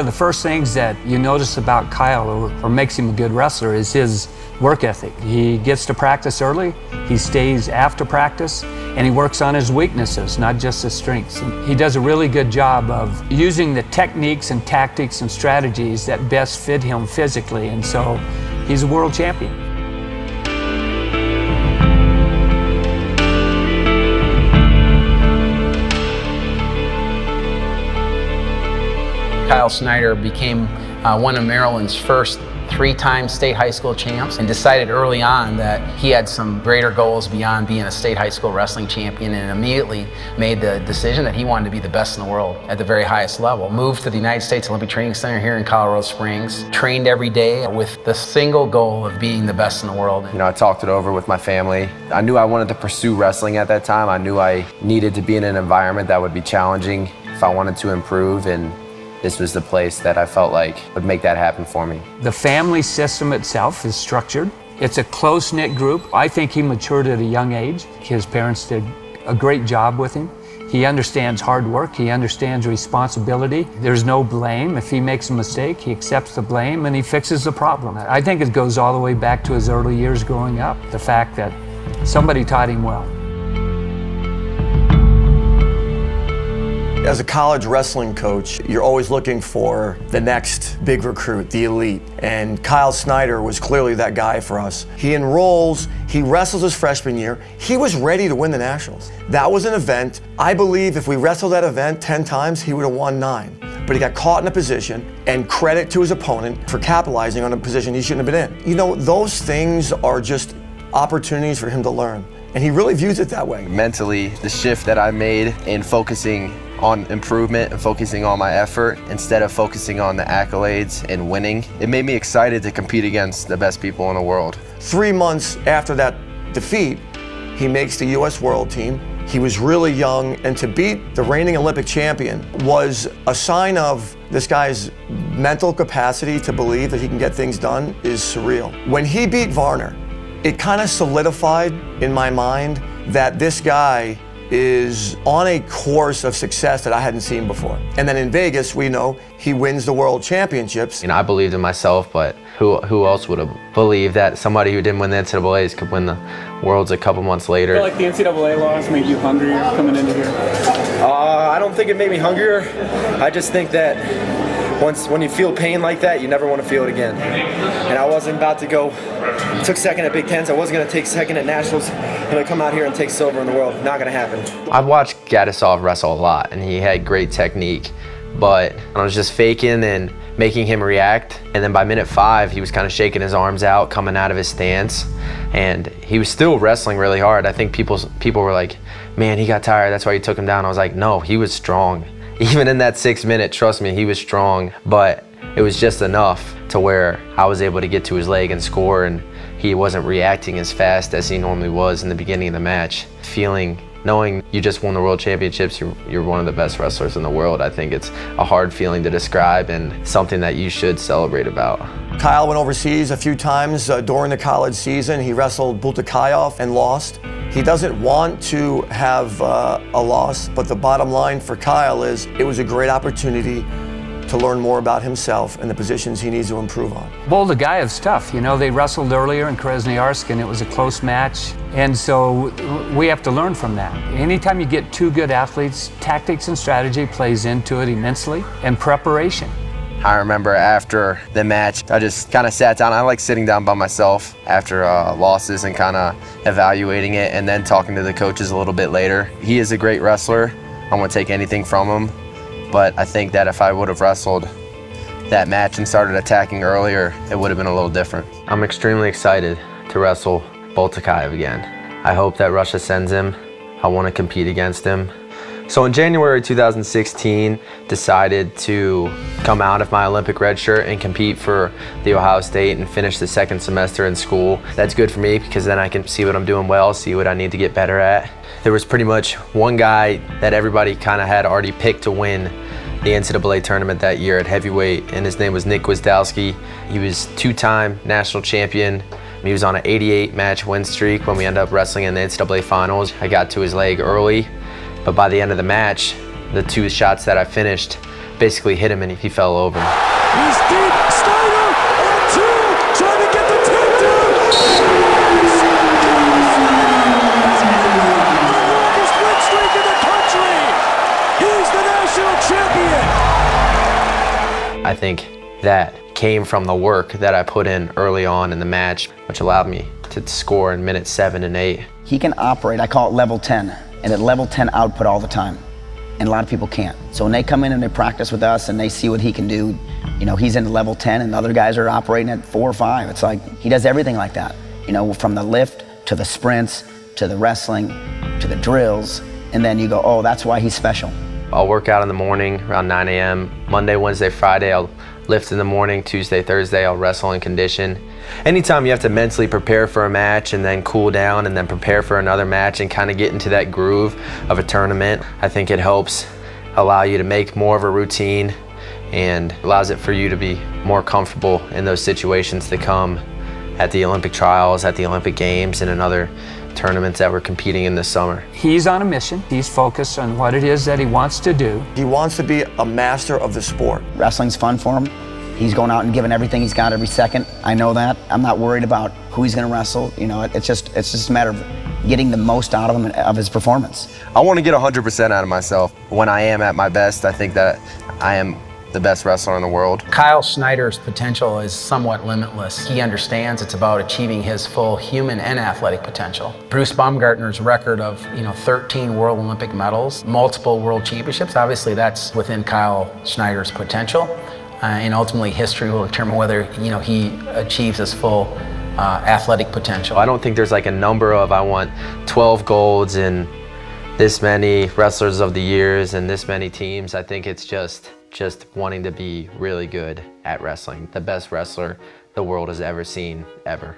of the first things that you notice about Kyle or, or, makes him a good wrestler is his work ethic. He gets to practice early, he stays after practice, and he works on his weaknesses, not just his strengths. He does a really good job of using the techniques and tactics and strategies that best fit him physically, and so he's a world champion. Kyle Snyder became uh, one of Maryland's first three-time state high school champs and decided early on that he had some greater goals beyond being a state high school wrestling champion and immediately made the decision that he wanted to be the best in the world at the very highest level. Moved to the United States Olympic Training Center here in Colorado Springs, trained every day with the single goal of being the best in the world. You know, I talked it over with my family. I knew I wanted to pursue wrestling at that time. I knew I needed to be in an environment that would be challenging if I wanted to improve and this was the place that I felt like would make that happen for me. The family system itself is structured. It's a close knit group. I think he matured at a young age. His parents did a great job with him. He understands hard work, he understands responsibility. There's no blame. If he makes a mistake, he accepts the blame and he fixes the problem. I think it goes all the way back to his early years growing up. The fact that somebody taught him well. As a college wrestling coach, you're always looking for the next big recruit, the elite. And Kyle Snyder was clearly that guy for us. He enrolls, he wrestles his freshman year. He was ready to win the Nationals. That was an event. I believe if we wrestled that event 10 times, he would have won nine. But he got caught in a position, and credit to his opponent for capitalizing on a position he shouldn't have been in. You know, those things are just opportunities for him to learn. And he really views it that way. Mentally, the shift that I made in focusing on improvement and focusing on my effort instead of focusing on the accolades and winning, it made me excited to compete against the best people in the world. Three months after that defeat, he makes the U.S. World Team. He was really young, and to beat the reigning Olympic champion was a sign of this guy's mental capacity to believe that he can get things done is surreal. When he beat Varner, it kind of solidified in my mind that this guy is on a course of success that I hadn't seen before. And then in Vegas, we know he wins the world championships. You know, I believed in myself, but who, who else would have believed that somebody who didn't win the NCAAs could win the Worlds a couple months later? I feel like the NCAA loss made you hungrier coming into here? Uh, I don't think it made me hungrier. I just think that once when you feel pain like that, you never want to feel it again. And I wasn't about to go. Took second at Big Tens. I wasn't going to take second at Nationals. To come out here and take silver in the world. Not going to happen. I've watched Gadisov wrestle a lot, and he had great technique. But I was just faking and making him react. And then by minute five, he was kind of shaking his arms out, coming out of his stance. And he was still wrestling really hard. I think people, people were like, man, he got tired. That's why you took him down. I was like, no, he was strong. Even in that six minute, trust me, he was strong. But it was just enough to where I was able to get to his leg and score. And he wasn't reacting as fast as he normally was in the beginning of the match. Feeling knowing you just won the world championships, you're, you're one of the best wrestlers in the world. I think it's a hard feeling to describe and something that you should celebrate about. Kyle went overseas a few times uh, during the college season. He wrestled Boltukaev and lost. He doesn't want to have uh, a loss, but the bottom line for Kyle is it was a great opportunity to learn more about himself and the positions he needs to improve on. Boltukaev's stuff. You know, they wrestled earlier in Krasnoyarsk and it was a close match. And so we have to learn from that. Anytime you get two good athletes, tactics and strategy plays into it immensely and preparation. I remember after the match, I just kind of sat down. I like sitting down by myself after uh, losses and kind of evaluating it and then talking to the coaches a little bit later. He is a great wrestler. I won't take anything from him. But I think that if I would have wrestled that match and started attacking earlier, it would have been a little different. I'm extremely excited to wrestle Boltukaev again. I hope that Russia sends him. I want to compete against him. So in January 2016, decided to come out of my Olympic red shirt and compete for the Ohio State and finish the second semester in school. That's good for me because then I can see what I'm doing well, see what I need to get better at. There was pretty much one guy that everybody kind of had already picked to win the NCAA tournament that year at heavyweight, and his name was Nick Gwiazdowski. He was two-time national champion. He was on an 88 match win streak when we ended up wrestling in the NCAA finals. I got to his leg early but by the end of the match, the two shots that I finished basically hit him and he fell over. He's deep. Snyder on two, trying to get the takedown. Longest win streak in the country. He's the national champion. I think that came from the work that I put in early on in the match, which allowed me to score in minutes seven and eight. He can operate, I call it level 10 and at level 10 output all the time. And a lot of people can't. So when they come in and they practice with us and they see what he can do, you know, he's in level 10 and the other guys are operating at four or five. It's like he does everything like that. You know, from the lift to the sprints to the wrestling to the drills. And then you go, oh, that's why he's special. I'll work out in the morning around 9 a.m. Monday, Wednesday, Friday, I'll lift in the morning. Tuesday, Thursday, I'll wrestle and condition. Anytime you have to mentally prepare for a match and then cool down and then prepare for another match and kind of get into that groove of a tournament, I think it helps allow you to make more of a routine and allows it for you to be more comfortable in those situations that come at the Olympic trials, at the Olympic Games, and in other tournaments that we're competing in this summer. He's on a mission. He's focused on what it is that he wants to do. He wants to be a master of the sport. Wrestling's fun for him. He's going out and giving everything he's got every second. I know that. I'm not worried about who he's going to wrestle. You know, it's just it's just a matter of getting the most out of him of his performance. I want to get 100% out of myself. When I am at my best, I think that I am the best wrestler in the world. Kyle Snyder's potential is somewhat limitless. He understands it's about achieving his full human and athletic potential. Bruce Baumgartner's record of, you know, 13 World Olympic medals, multiple World Championships, obviously that's within Kyle Snyder's potential. Uh, and ultimately history will determine whether, you know, he achieves his full uh, athletic potential. I don't think there's like a number of I want 12 golds and this many wrestlers of the years and this many teams. I think it's just just wanting to be really good at wrestling, the best wrestler the world has ever seen, ever.